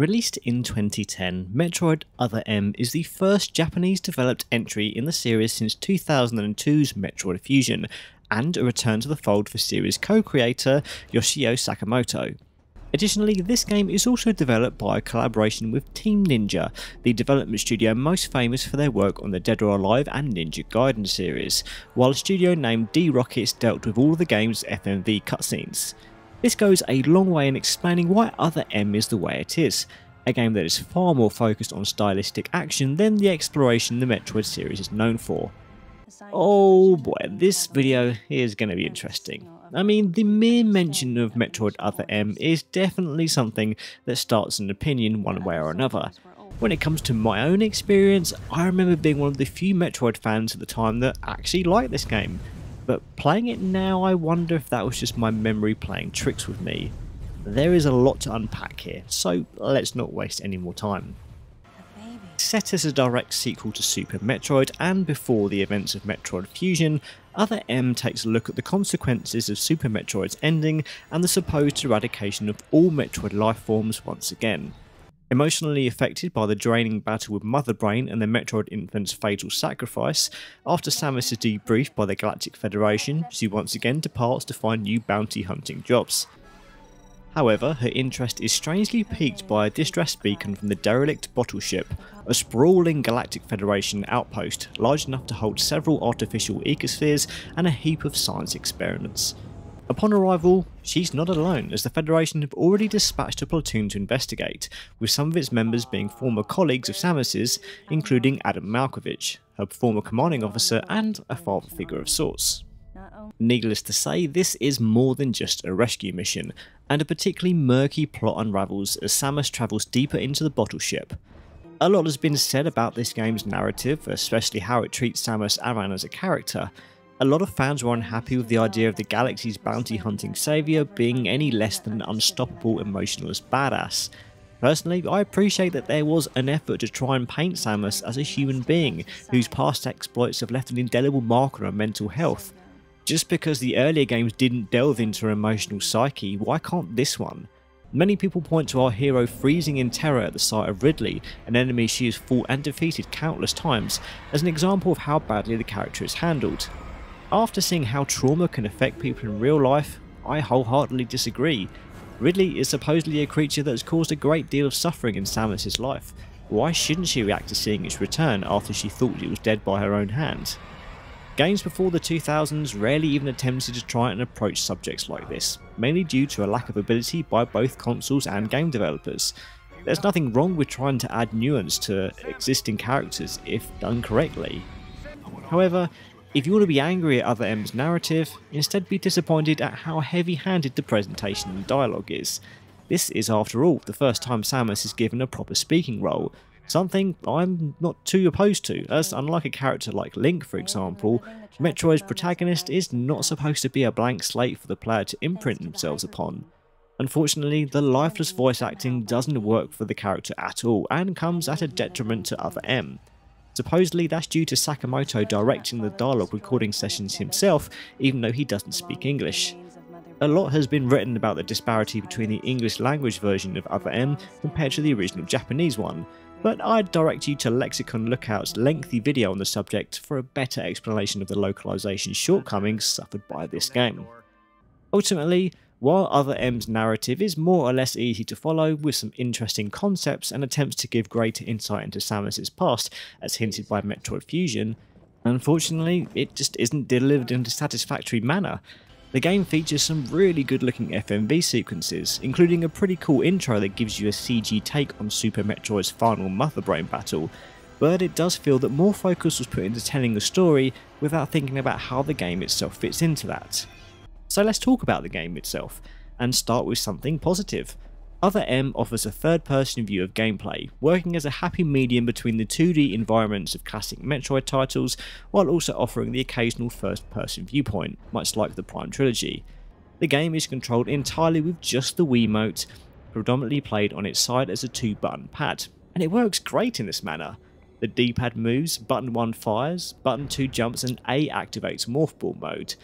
Released in 2010, Metroid Other M is the first Japanese developed entry in the series since 2002's Metroid Fusion, and a return to the fold for series co-creator Yoshio Sakamoto. Additionally, this game is also developed by a collaboration with Team Ninja, the development studio most famous for their work on the Dead or Alive and Ninja Gaiden series, while a studio named D-Rockets dealt with all the game's FMV cutscenes. This goes a long way in explaining why Other M is the way it is, a game that is far more focused on stylistic action than the exploration the Metroid series is known for. Oh boy, this video is going to be interesting. I mean, the mere mention of Metroid Other M is definitely something that starts an opinion one way or another. When it comes to my own experience, I remember being one of the few Metroid fans at the time that actually liked this game, but playing it now I wonder if that was just my memory playing tricks with me. There is a lot to unpack here, so let's not waste any more time. Set as a direct sequel to Super Metroid and before the events of Metroid Fusion, Other M takes a look at the consequences of Super Metroid's ending and the supposed eradication of all Metroid life forms once again. Emotionally affected by the draining battle with Mother Brain and the Metroid infant's fatal sacrifice, after Samus is debriefed by the Galactic Federation, she once again departs to find new bounty hunting jobs. However, her interest is strangely piqued by a distress beacon from the derelict bottle ship, a sprawling Galactic Federation outpost large enough to hold several artificial ecospheres and a heap of science experiments. Upon arrival, she's not alone, as the Federation have already dispatched a platoon to investigate, with some of its members being former colleagues of Samus's, including Adam Malkovich, her former commanding officer and a father figure of sorts. Needless to say, this is more than just a rescue mission, and a particularly murky plot unravels as Samus travels deeper into the bottle ship. A lot has been said about this game's narrative, especially how it treats Samus Aran as a character, a lot of fans were unhappy with the idea of the galaxy's bounty hunting saviour being any less than an unstoppable emotionless badass. Personally, I appreciate that there was an effort to try and paint Samus as a human being whose past exploits have left an indelible mark on her mental health. Just because the earlier games didn't delve into her emotional psyche, why can't this one? Many people point to our hero freezing in terror at the sight of Ridley, an enemy she has fought and defeated countless times, as an example of how badly the character is handled. After seeing how trauma can affect people in real life, I wholeheartedly disagree. Ridley is supposedly a creature that has caused a great deal of suffering in Samus' life. Why shouldn't she react to seeing its return after she thought it was dead by her own hand? Games before the 2000s rarely even attempted to try and approach subjects like this, mainly due to a lack of ability by both consoles and game developers. There's nothing wrong with trying to add nuance to existing characters if done correctly. However, if you want to be angry at Other M's narrative, instead be disappointed at how heavy handed the presentation and dialogue is. This is, after all, the first time Samus is given a proper speaking role, something I'm not too opposed to, as unlike a character like Link for example, Metroid's protagonist is not supposed to be a blank slate for the player to imprint themselves upon. Unfortunately, the lifeless voice acting doesn't work for the character at all and comes at a detriment to Other M. Supposedly that's due to Sakamoto directing the dialogue recording sessions himself, even though he doesn't speak English. A lot has been written about the disparity between the English language version of Other M compared to the original Japanese one, but I'd direct you to Lexicon Lookout's lengthy video on the subject for a better explanation of the localization shortcomings suffered by this game. Ultimately, while Other M's narrative is more or less easy to follow with some interesting concepts and attempts to give greater insight into Samus' past as hinted by Metroid Fusion, unfortunately it just isn't delivered in a satisfactory manner. The game features some really good looking FMV sequences, including a pretty cool intro that gives you a CG take on Super Metroid's final Mother Brain battle, but it does feel that more focus was put into telling the story without thinking about how the game itself fits into that. So let's talk about the game itself, and start with something positive. Other M offers a third person view of gameplay, working as a happy medium between the 2D environments of classic Metroid titles, while also offering the occasional first person viewpoint, much like the Prime trilogy. The game is controlled entirely with just the Wiimote, predominantly played on its side as a two button pad, and it works great in this manner. The D-pad moves, button 1 fires, button 2 jumps and A activates morph ball mode,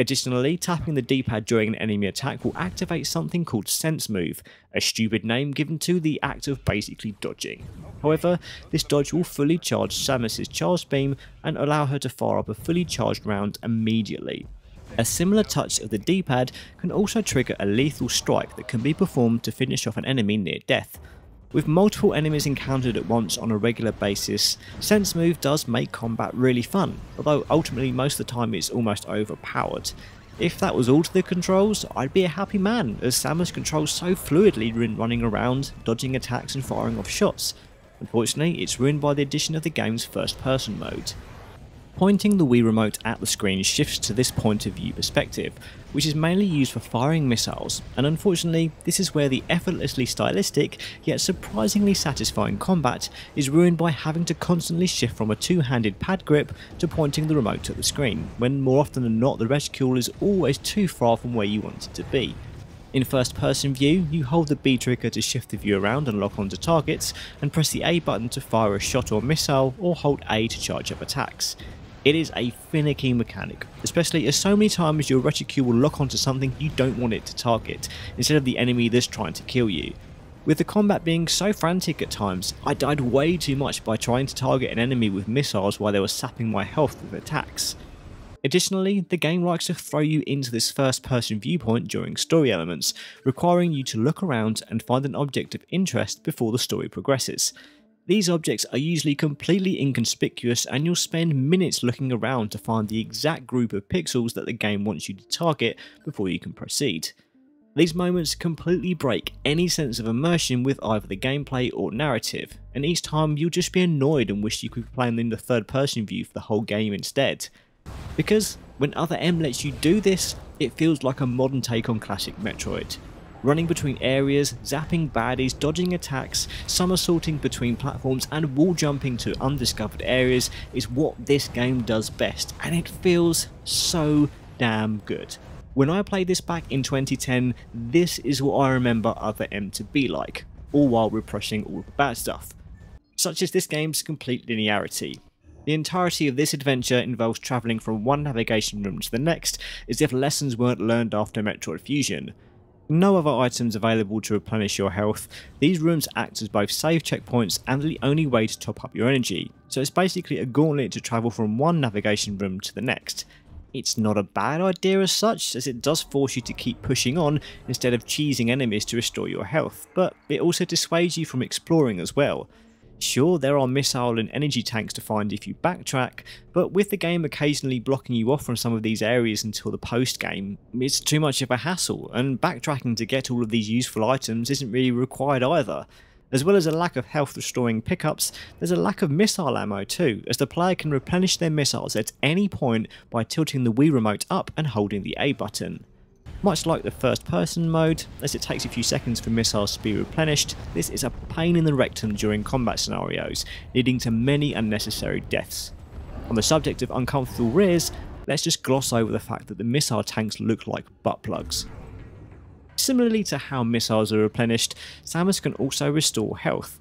Additionally, tapping the D-pad during an enemy attack will activate something called Sense Move, a stupid name given to the act of basically dodging. However, this dodge will fully charge Samus's charge beam and allow her to fire up a fully charged round immediately. A similar touch of the D-pad can also trigger a lethal strike that can be performed to finish off an enemy near death. With multiple enemies encountered at once on a regular basis, Sense Move does make combat really fun, although ultimately most of the time it's almost overpowered. If that was all to the controls, I'd be a happy man, as Samus controls so fluidly when running around, dodging attacks and firing off shots. Unfortunately, it's ruined by the addition of the game's first person mode. Pointing the Wii Remote at the screen shifts to this point of view perspective, which is mainly used for firing missiles, and unfortunately this is where the effortlessly stylistic yet surprisingly satisfying combat is ruined by having to constantly shift from a two-handed pad grip to pointing the remote at the screen, when more often than not the reticule is always too far from where you want it to be. In first person view, you hold the B trigger to shift the view around and lock onto targets, and press the A button to fire a shot or missile, or hold A to charge up attacks. It is a finicky mechanic, especially as so many times your reticule will lock onto something you don't want it to target, instead of the enemy that's trying to kill you. With the combat being so frantic at times, I died way too much by trying to target an enemy with missiles while they were sapping my health with attacks. Additionally, the game likes to throw you into this first person viewpoint during story elements, requiring you to look around and find an object of interest before the story progresses. These objects are usually completely inconspicuous and you'll spend minutes looking around to find the exact group of pixels that the game wants you to target before you can proceed. These moments completely break any sense of immersion with either the gameplay or narrative, and each time you'll just be annoyed and wish you could be playing in the third person view for the whole game instead. Because when Other M lets you do this, it feels like a modern take on classic Metroid running between areas, zapping baddies, dodging attacks, somersaulting between platforms and wall jumping to undiscovered areas is what this game does best and it feels so damn good. When I played this back in 2010, this is what I remember Other M to be like, all while repressing all the bad stuff. Such as this game's complete linearity, the entirety of this adventure involves travelling from one navigation room to the next, as if lessons weren't learned after Metroid Fusion no other items available to replenish your health, these rooms act as both save checkpoints and the only way to top up your energy, so it's basically a gauntlet to travel from one navigation room to the next. It's not a bad idea as such, as it does force you to keep pushing on instead of cheesing enemies to restore your health, but it also dissuades you from exploring as well. Sure, there are missile and energy tanks to find if you backtrack, but with the game occasionally blocking you off from some of these areas until the post game, it's too much of a hassle, and backtracking to get all of these useful items isn't really required either. As well as a lack of health restoring pickups, there's a lack of missile ammo too, as the player can replenish their missiles at any point by tilting the Wii remote up and holding the A button. Much like the first person mode, as it takes a few seconds for missiles to be replenished, this is a pain in the rectum during combat scenarios, leading to many unnecessary deaths. On the subject of uncomfortable rears, let's just gloss over the fact that the missile tanks look like butt plugs. Similarly to how missiles are replenished, Samus can also restore health,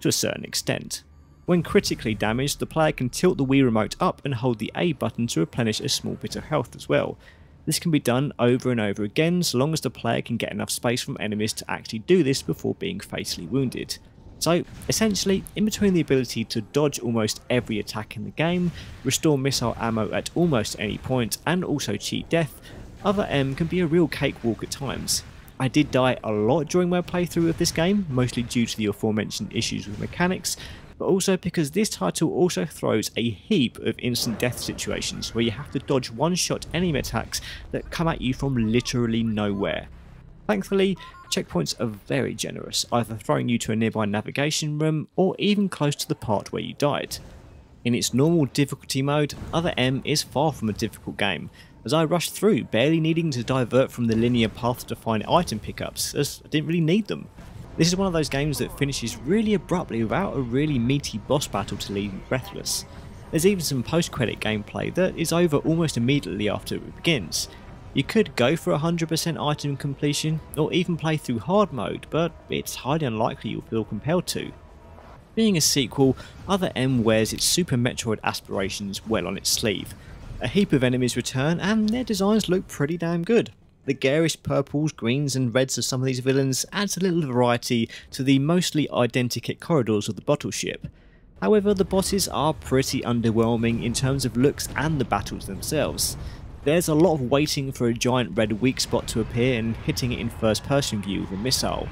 to a certain extent. When critically damaged, the player can tilt the Wii remote up and hold the A button to replenish a small bit of health as well, this can be done over and over again so long as the player can get enough space from enemies to actually do this before being fatally wounded. So essentially, in between the ability to dodge almost every attack in the game, restore missile ammo at almost any point, and also cheat death, Other M can be a real cakewalk at times. I did die a lot during my playthrough of this game, mostly due to the aforementioned issues with mechanics, but also because this title also throws a heap of instant death situations where you have to dodge one-shot enemy attacks that come at you from literally nowhere. Thankfully, checkpoints are very generous, either throwing you to a nearby navigation room or even close to the part where you died. In its normal difficulty mode, Other M is far from a difficult game, as I rushed through, barely needing to divert from the linear path to find item pickups, as I didn't really need them. This is one of those games that finishes really abruptly without a really meaty boss battle to leave you breathless. There's even some post-credit gameplay that is over almost immediately after it begins. You could go for 100% item completion, or even play through hard mode, but it's highly unlikely you'll feel compelled to. Being a sequel, Other M wears its Super Metroid aspirations well on its sleeve, A heap of enemies return and their designs look pretty damn good. The garish purples, greens and reds of some of these villains adds a little variety to the mostly identical corridors of the bottle ship. However, the bosses are pretty underwhelming in terms of looks and the battles themselves. There's a lot of waiting for a giant red weak spot to appear and hitting it in first person view with a missile.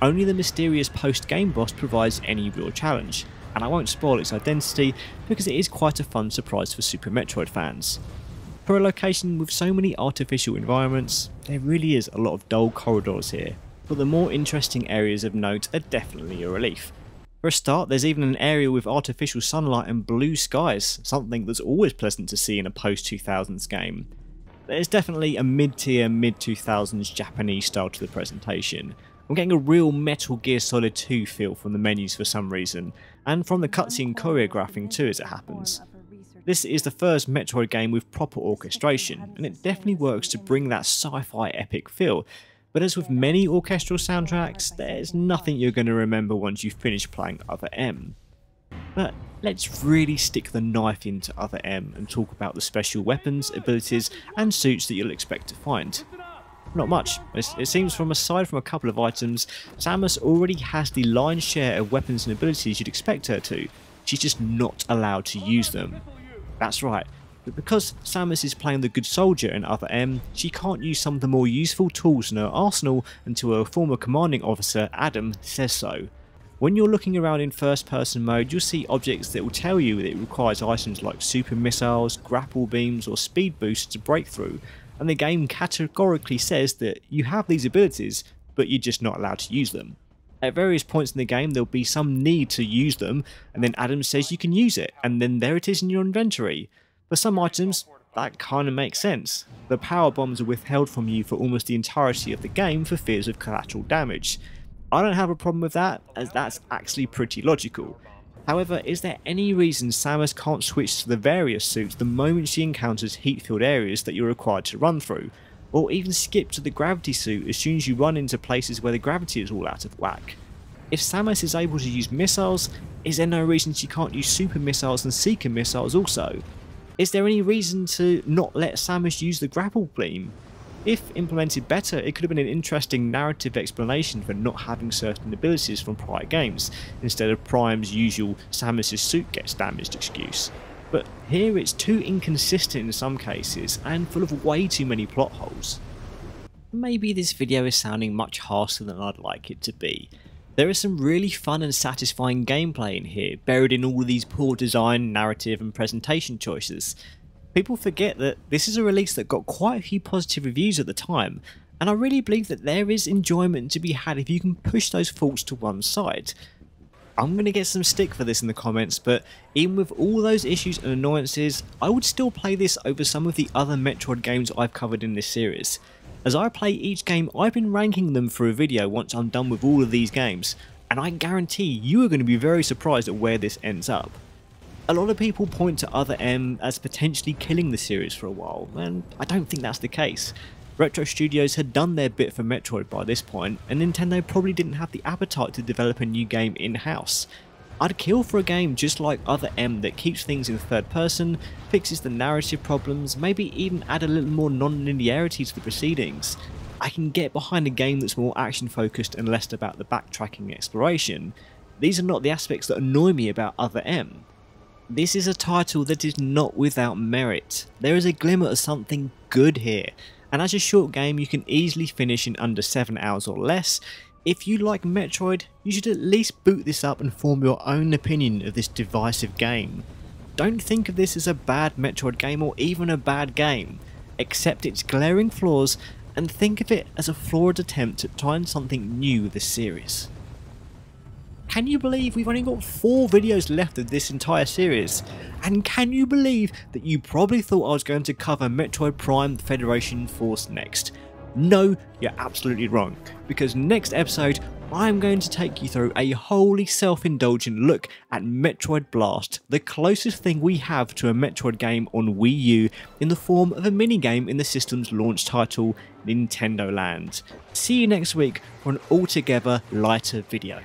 Only the mysterious post game boss provides any real challenge, and I won't spoil its identity because it is quite a fun surprise for Super Metroid fans. For a location with so many artificial environments, there really is a lot of dull corridors here, but the more interesting areas of note are definitely a relief. For a start, there's even an area with artificial sunlight and blue skies, something that's always pleasant to see in a post-2000s game. There's definitely a mid-tier, mid-2000s Japanese style to the presentation. I'm getting a real Metal Gear Solid 2 feel from the menus for some reason, and from the cutscene choreographing too as it happens. This is the first Metroid game with proper orchestration, and it definitely works to bring that sci-fi epic feel, but as with many orchestral soundtracks, there's nothing you're going to remember once you've finished playing Other M. But let's really stick the knife into Other M and talk about the special weapons, abilities and suits that you'll expect to find. Not much. It seems from aside from a couple of items, Samus already has the lion's share of weapons and abilities you'd expect her to. She's just not allowed to use them. That's right, but because Samus is playing the good soldier in Other M, she can't use some of the more useful tools in her arsenal until her former commanding officer, Adam, says so. When you're looking around in first person mode, you'll see objects that will tell you that it requires items like super missiles, grapple beams or speed boosts to break through, and the game categorically says that you have these abilities, but you're just not allowed to use them. At various points in the game, there'll be some need to use them, and then Adam says you can use it, and then there it is in your inventory. For some items, that kind of makes sense. The power bombs are withheld from you for almost the entirety of the game for fears of collateral damage. I don't have a problem with that, as that's actually pretty logical. However, is there any reason Samus can't switch to the various suits the moment she encounters heat-filled areas that you're required to run through? Or even skip to the gravity suit as soon as you run into places where the gravity is all out of whack. If Samus is able to use missiles, is there no reason she can't use super missiles and seeker missiles also? Is there any reason to not let Samus use the grapple beam? If implemented better, it could have been an interesting narrative explanation for not having certain abilities from prior games, instead of Prime's usual Samus' suit gets damaged excuse but here it's too inconsistent in some cases and full of way too many plot holes. Maybe this video is sounding much harsher than I'd like it to be. There is some really fun and satisfying gameplay in here, buried in all these poor design, narrative and presentation choices. People forget that this is a release that got quite a few positive reviews at the time, and I really believe that there is enjoyment to be had if you can push those faults to one side. I'm going to get some stick for this in the comments, but even with all those issues and annoyances, I would still play this over some of the other Metroid games I've covered in this series. As I play each game, I've been ranking them for a video once I'm done with all of these games, and I guarantee you are going to be very surprised at where this ends up. A lot of people point to Other M as potentially killing the series for a while, and I don't think that's the case. Retro Studios had done their bit for Metroid by this point, and Nintendo probably didn't have the appetite to develop a new game in-house. I'd kill for a game just like Other M that keeps things in third person, fixes the narrative problems, maybe even add a little more non-linearity to the proceedings. I can get behind a game that's more action focused and less about the backtracking exploration. These are not the aspects that annoy me about Other M. This is a title that is not without merit. There is a glimmer of something good here, and as a short game you can easily finish in under 7 hours or less. If you like Metroid, you should at least boot this up and form your own opinion of this divisive game. Don't think of this as a bad Metroid game or even a bad game. Accept its glaring flaws and think of it as a flawed attempt at trying something new with the series. Can you believe we've only got 4 videos left of this entire series? And can you believe that you probably thought I was going to cover Metroid Prime Federation Force next? No, you're absolutely wrong, because next episode I'm going to take you through a wholly self-indulgent look at Metroid Blast, the closest thing we have to a Metroid game on Wii U in the form of a minigame in the system's launch title, Nintendo Land. See you next week for an altogether lighter video.